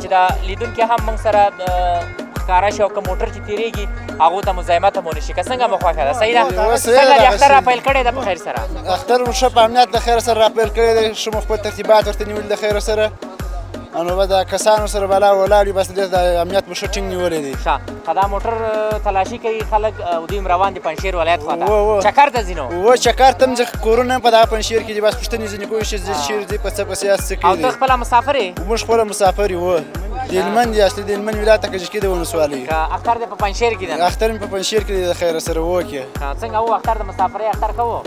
چې دا لیدونکي هم موږ سره ښکاره شي او که موټر چې تېرېږي هغو ته مزاحمت هم ونه شي که څنګه مو خوښه ده صحیح ده څنګه دې اختر راپیل کړی ده په خیر سره اختر مو ښه په امنیت د خیر سره راپیل کړی دی ښه مو خپل ترتیبات ورته نیولي د خیر سره نو به د کسانو سره بلا ولاړ یو بس ډېر د امنیت مو ښه ټینګ نیولی دی که دا موټر تلاشي کوي خلک او دوی روان دي پنجشیر ولایت خوا ته چکر ته ځي نو و چکر ته هم ځي کورونه په دغه پنجشیر کې دي بس پوښتنې ځینې کوي چې زه چیرې ځي په څه پسې یاست څه کوي او ته خپله مسافر یې موږ خپله مسافر یو د هلمند یې اصلي د هلمند ولایت ته کجکي د ولسوالۍ اختر دې په پنجشیر کې دی اختر مې په پنجشیر کې دی د خیره سره وو کې څنګه وو اختر د مسافرۍ اختر ښه وو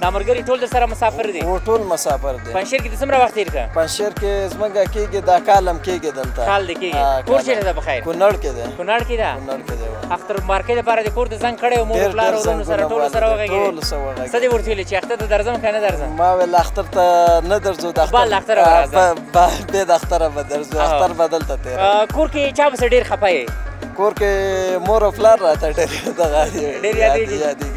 دا مرګري ټول درسره مسافر دي او ټول مسافر دي پنشیر کې څومره وخت تیر کړ پنشیر کې زمونږه کېږي دا کالم کېږي دلته کال دې کېږي کور چیرې ده بخیر کونړ کې ده کونړ کې ده کونړ کې ده اختر مارکې لپاره د کور د زنګ کړی مور پلار ورونو سره ټول سره وغږېږي ټول سره وغږېږي څه دې ورته ویلي چې اختر ته درځم که نه درځم ما ویل اختر ته نه درځو د اختر بل اختر به د اختر به درځو اختر به دلته تیر کور کې چا به ډیر خپه کور کې مور او پلار راته ډېر دغه ډېر یادېږي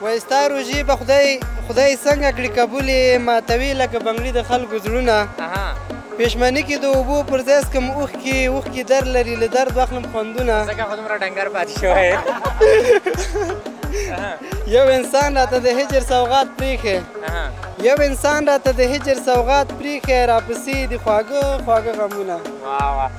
وای ستا روژې به خدای خدای څنګه کړي قبولې ماتوې لکه بنګړي د خلکو زړونه پېشمني کې د اوبو پر ځای څکم اوښکې اوښکې در لري له درد واخلم خوندونه ځکه خو دومره ډنګر پاتې شوی یو انسان راته د هجر سوغات پریخه یو انسان راته د هجر سوغات پریخه راپسې دي خواږه خواږه غمونه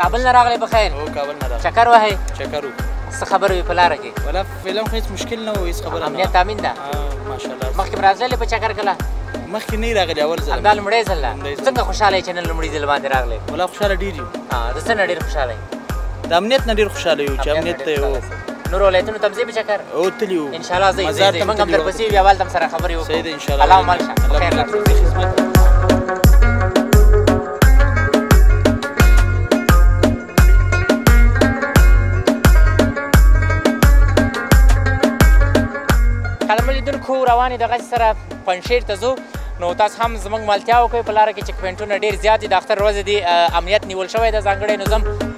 کابل نه راغلی په خیر او کابل نه راغلی چکر وهی چکر و څه خبر وي په لار کې ولا فعلا خو هیڅ مشکل نه و هیڅ خبره نه امنیت تامین ده ماشاءالله مخکې راځلې په چکر کله مخکې نه راغلی اول ځل دا لمړی ځل ده څنګه خوشاله چې نن لمړی ځل باندې راغلی ولا خوشاله ډیر یو ها د څه نه ډیر خوشاله د امنیت نه ډیر خوشاله یو چې امنیت ته یو نور ولایتونو ته ځې په چکر او تللی وو ان شاء الله ځې مزار ته موږ هم درپسې یو اول تم سره خبرې وکړو صحیح ده ان شاء الله الله مل شه خیر لاړ خدمت قدرمن لیدونکو روانې دغسې سره پنجشیر ته ځو نو تاسو هم زموږ ملتیا وکړئ په لاره کې چې کوینټونه ډېر زیات دي د اختر ورځې دي امنیت نیول شوی ده ځانګړی نظم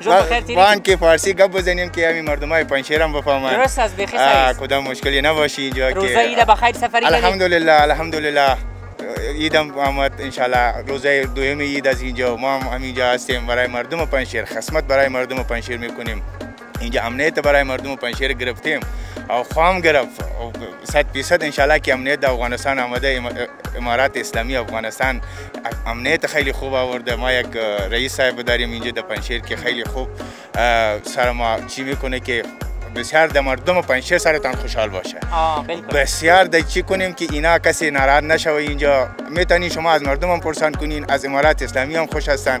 ژوند بخیر تیری وان که فارسی گپ بزنیم که همین مردمای پنشیر هم بفهمن درست است بخیر است کدام مشکلی نباشه اینجا که روزه عید بخیر سفری کردید الحمدلله الحمدلله ایدم آمد انشالله روزه دویم اید از اینجا ما هم همینجا هستیم برای مردم پنشیر خدمت برای مردم پنشیر میکنیم اینجا امنیت برای مردم پنشیر گرفتیم او خام گرفت صد فیصد انشالله که امنیت در افغانستان آمده امارات اسلامی افغانستان امنیت خیلی خوب آورده ما یک رئیس صاحب داریم اینجا در پنشیر که خیلی خوب سر ما چی میکنه که بسیار در مردم پنشیر سرتان خوشحال باشه بسیار در چی کنیم که اینا کسی ناراحت نشوه اینجا میتونین شما از مردم هم پرسان کنین از امارات اسلامی هم خوش هستن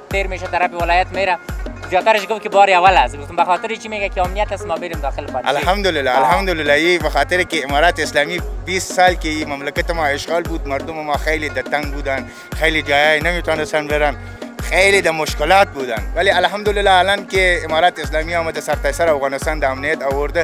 دیر میشه طرف ولایت میره جاکرش گفت که بار اول است گفتم به خاطر چی میگه که امنیت است ما بریم داخل پادشاه الحمدلله الحمدلله ای به خاطر که امارات اسلامی 20 سال که این مملکت ما اشغال بود مردم ما خیلی دتنگ بودن خیلی جای نمیتونستن برن خیلی د مشکلات بودن ولی الحمدلله الان که امارات اسلامی آمده سر تا سر افغانستان د امنیت آورده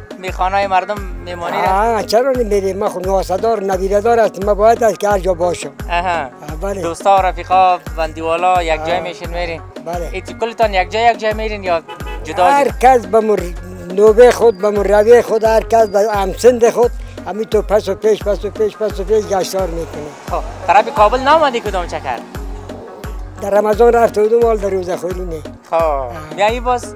میخانه مردم میمانی آه چرا نمیریم ما خود نواسدار نویردار است ما باید است که هر جا باشم آها بله دوستا و رفیقا بندیوالا یک جای میشین میرین بله ایت کلتان یک جای یک جای میرین یا جدا هر کس به مر... نوبه خود به روی خود هر کس به همسند خود همین تو پس و پیش پس و پیش پس و پیش گشتار میکنه خب طرف کابل نامدی کدام چکر در رمضان رفته بودم حال در روزه خونی نه خب یعنی باز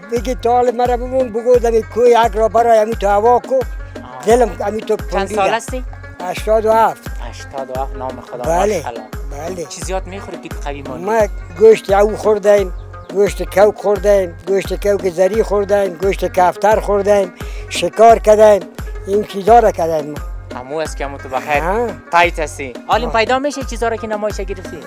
بگی تال مرا ببون بگو دمی کوی یک را برای امی تو هوا کو دلم امی تو چند سال هستی؟ هشتاد و هفت هشتاد و هفت نام خدا بله بله چی زیاد میخوری که قوی مانی؟ ما گوشت او خوردیم گوشت کو خوردیم گوشت کو که زری خوردیم گوشت کفتر خوردیم شکار کردیم این چیزا را کردیم ما امو است که امو تو بخیر تایت هستی حالی پیدا میشه چیزا را که نمایش گرفتی؟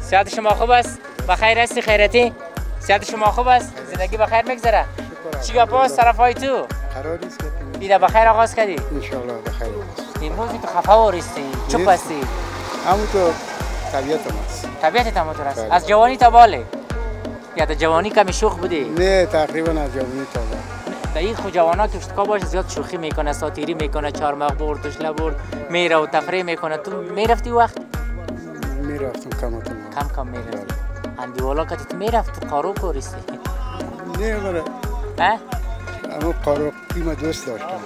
سیاد شما خوب است بخیر هستی خیرتی سیاد شما خوب است زندگی بخیر میگذره چی گپ است طرف های تو قرار است بیده بخیر آغاز کردی انشالله بخیر امروز تو خفه و ریستی چوب هستی همون تو طبیعت هم است طبیعت هم است بله. از جوانی تا باله یا در جوانی کمی شوخ بودی نه تقریبا از جوانی تا باله در این خود جوانا که اشتکا باشه زیاد شوخی میکنه ساتیری میکنه چهار مغبور توش لبور میره و تفریح میکنه تو میرفتی وقت میرفتم کم و کم کم کم میرفت اندی والا که تو میرفت تو قارو کوریستی نه برای ها اما قارو قیمه دوست داشتم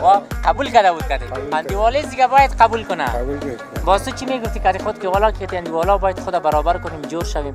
خب، قبول کرده بود کدی اندی والا دیگه باید قبول کنه قبول کرده باستو چی میگفتی کدی خود که والا که اندی والا باید خود برابر کنیم جور شویم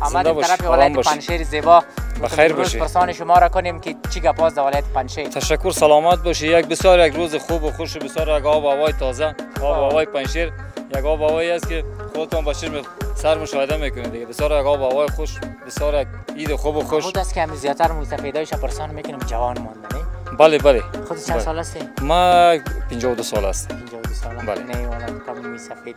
آمدیم طرف ولایت پنشیر زیبا بخیر باشی پرسان شما را کنیم که چی گپاز در ولایت پنشیر تشکر سلامت باشی یک بسیار یک روز خوب و خوش و بسیار یک آب هوای تازه آب و هوای پنشیر یک آب هوایی است که خودتان با چشم سر مشاهده میکنید دیگه بسیار یک آب هوای خوش بسیار یک اید خوب و خوش بود است که همی زیادتر مستفیدای شپرسان میکنیم جوان مانده بله بله خود چند بله. سال هستی؟ ما 52 سال است 52 سال بله نه والا کم می سفید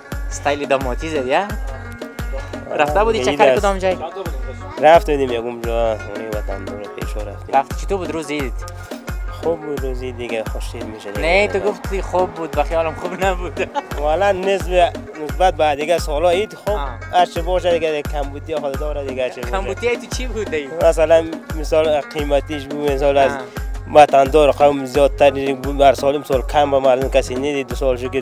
استایلی دا موتی زد یا رفته بودی چکر کدام جای رفت بودیم یکم جا اونی وطن دور پیشو رفتیم رفت چطور بود روز عید خوب بود روز عید دیگه خوشتیر میشه نه تو گفتی خوب بود و خیالم خوب نبود والا نسبت نسبت به دیگه سالا عید خوب هر چه باشه دیگه کم بودی خود داره دیگه چه کم بودی تو چی بود مثلا مثال قیمتیش بود مثال از وطندار قوم زیادتر بر سالم سال کم به مردم کسی ندید دو سال شو که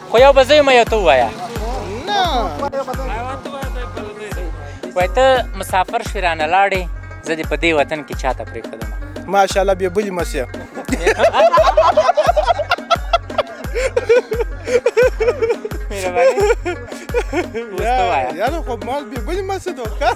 خو یو به زه یم یو ته ووایه نه وای ته مسافر شوې رانه لاړې زه دې په دې وطن کې چاته پرېښودم ماشاءالله بې بلي مه سې یاره خو مال بې بلي مه سې دوکار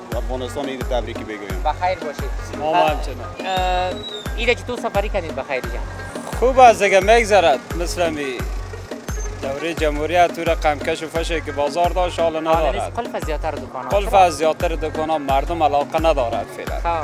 افغانستان عید تبریکی بگویم بخیر باشید ما همچنان ایده چطور سفری کردید بخیر جان خوب از دیگه میگذرد مثل می دوره جمهوریت تو رقم کش و فشه که بازار داشت حالا ندارد قلف از زیادتر دکان قلف از زیادتر دکان مردم علاقه ندارد فعلا